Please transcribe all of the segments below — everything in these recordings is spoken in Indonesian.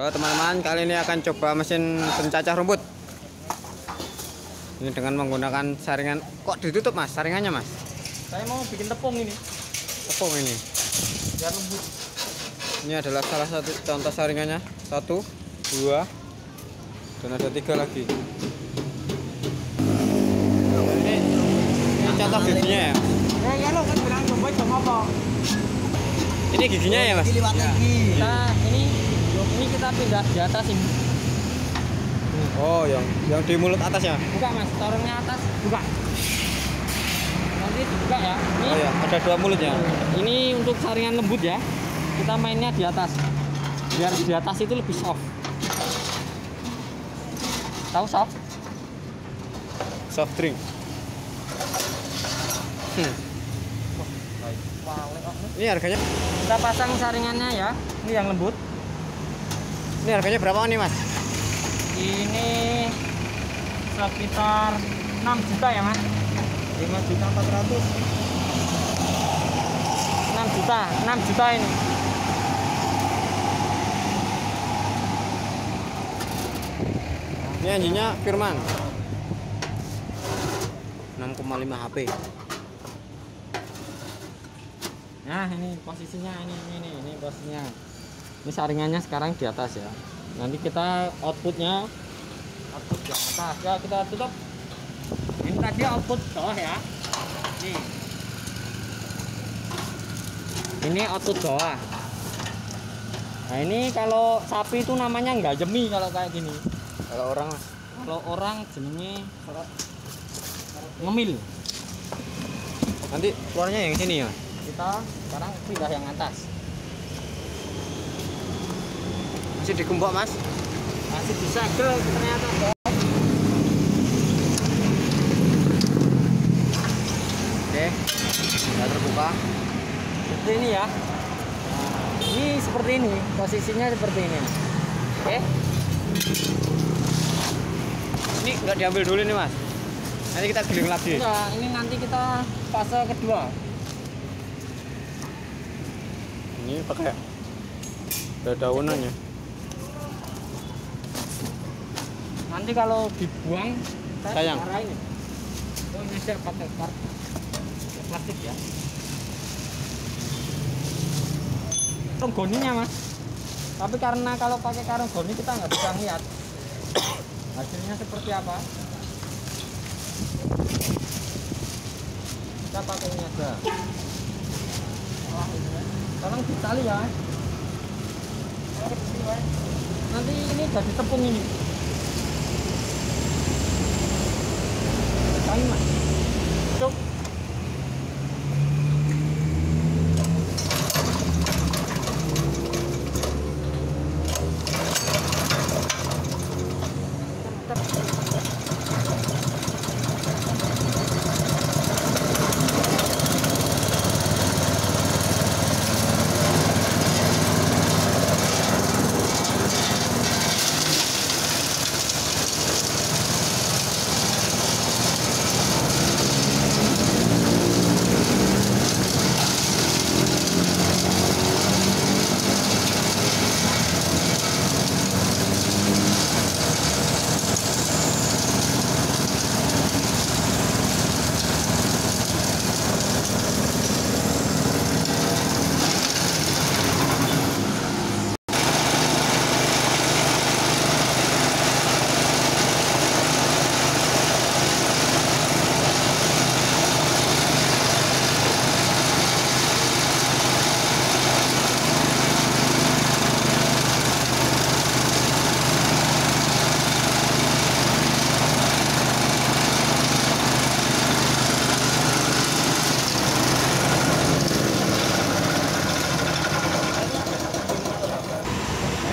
Halo teman-teman, kali ini akan coba mesin pencacah rumput. Ini dengan menggunakan saringan. Kok ditutup mas? Saringannya mas? Saya mau bikin tepung ini, Tepung ini. biar lembut. Ini adalah salah satu contoh saringannya. Satu, dua, dan ada tiga lagi. Ini, ini contoh giginya ya. Ya ya lo kan bilang coba sama apa? Ini giginya ya mas. Kita ini ini kita pindah di atas ini. Oh, yang yang di mulut atasnya. Buka mas, torongnya atas, buka. Nanti dibuka ya. Ini, Oh ya, ada dua mulutnya. ini untuk saringan lembut ya. Kita mainnya di atas. Biar di atas itu lebih soft. Tahu soft? Soft drink. Hmm. Ini harganya Kita pasang saringannya ya. Ini yang lembut. Ini harganya berapa nih mas? Ini sekitar 6 juta ya mas. 5 juta 400 6 juta 6 juta ini. Ini anjingnya Firman. 6,5 HP nah ini posisinya ini ini ini, ini posisinya ini saringannya sekarang di atas ya. Nanti kita outputnya. Output di atas. Ya kita tutup. Ini tadi output bawah ya. Nih. Ini output bawah. Nah ini kalau sapi itu namanya nggak jemi kalau kayak gini. Kalau orang kalau orang jenenge ngemil. Nanti keluarnya yang sini ya kita sekarang pindah yang atas Masih dikumpuk mas? Masih bisa ke ternyata. Oke Sudah terbuka. Seperti ini ya. Nah, ini seperti ini posisinya seperti ini. Oke. Ini nggak diambil dulu nih mas? Nanti kita giling lagi. Enggak ini nanti kita fase kedua. Ini pakai Ada daunannya nanti kalau dibuang Sayang. arahin. oh ini saya pakai kartu plastik ya. Karung goninya mas. Tapi karena kalau pakai karung goni kita nggak bisa lihat. Hasilnya seperti apa? Kita pakai ini aja. Wah, ini tolong ditali ya. Nanti ini jadi tepung ini Kain mas. Cuk.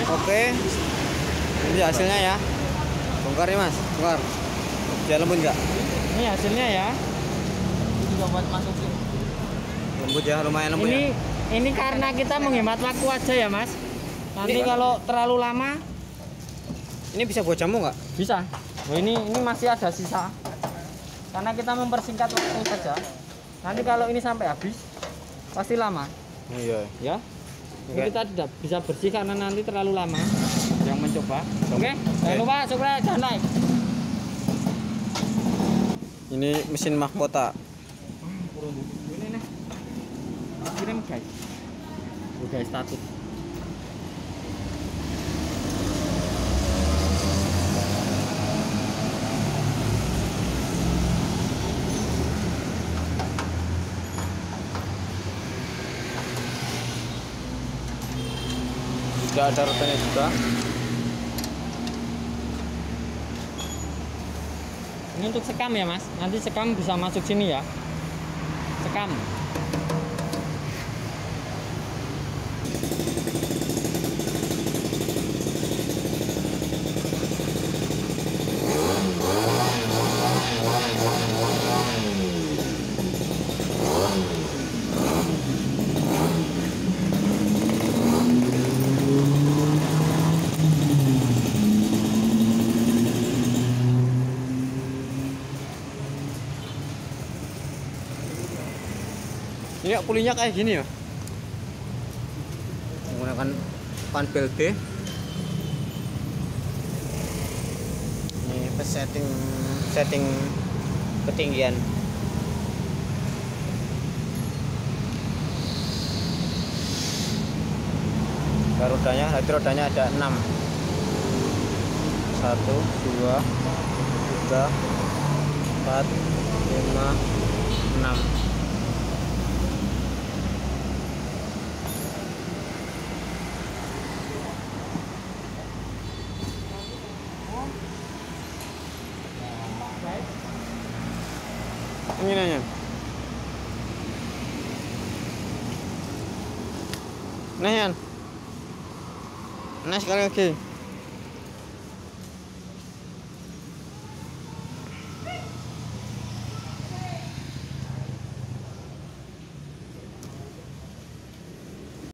Oke Ini hasilnya ya Bongkar nih mas Bongkar Dia lembut nggak? Ini hasilnya ya. Ini juga buat masukin. Lembut ya lumayan lembut Ini ya ini karena kita menghemat waktu aja ya mas. Nanti Ini- kalau terlalu lama Ini bisa buat jamu nggak? bisa. Oh, ini ini masih ada sisa. Karena kita mempersingkat waktu saja. Nanti kalau ini sampai habis pasti lama iya ya. Ini Oke. kita tidak bisa bersih karena nanti terlalu lama. Yang mencoba. Oke jangan lupa subscribe dan like. Ini mesin mahkota. ini nih kirim guys. Guys status. Tidak ada rotanya juga. Ini untuk sekam ya mas. Nanti sekam bisa masuk sini ya. Sekam Ini ya, pulinya kayak gini ya. Menggunakan panel B. Ini setting setting ketinggian. Rodanya, nanti rodanya ada 6 1 2 3 4 5 6 Ini nanya. Nah, Yan. Nah, sekali lagi.